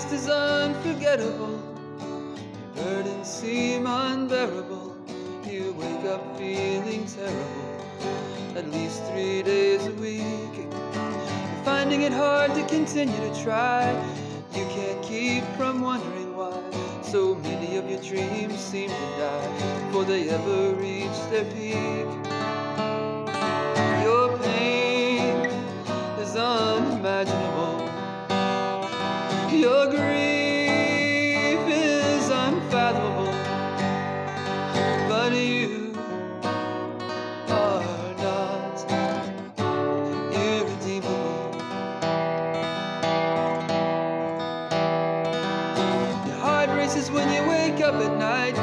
past is unforgettable. Your burdens seem unbearable. You wake up feeling terrible at least three days a week. You're finding it hard to continue to try. You can't keep from wondering why so many of your dreams seem to die before they ever reach their peak. Your grief is unfathomable. But you are not irredeemable. Your heart races when you wake up at night.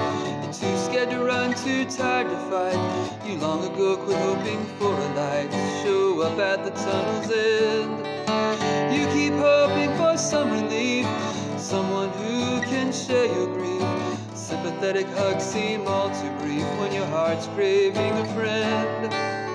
You're too scared to run, too tired to fight. You long ago quit hoping for a light to show up at the tunnel's end. You keep hoping share your grief. Sympathetic hugs seem all too brief when your heart's craving a friend.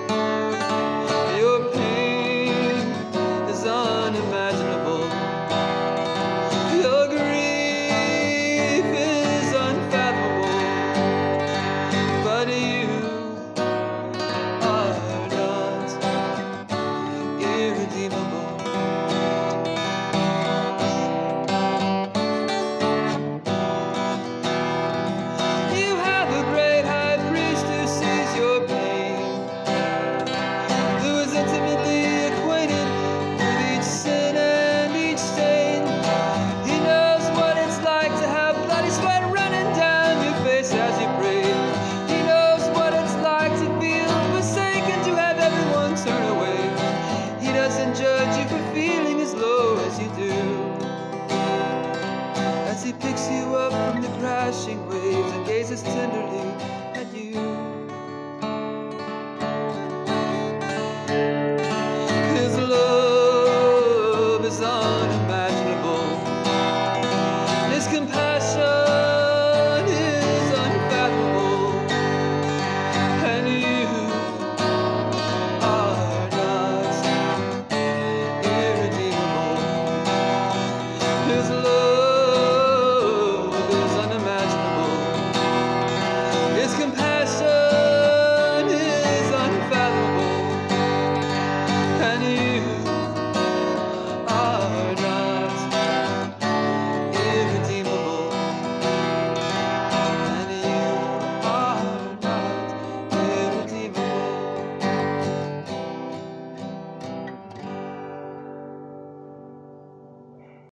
you do. As he picks you up from the crashing waves and gazes tenderly at you. His love is unimaginable.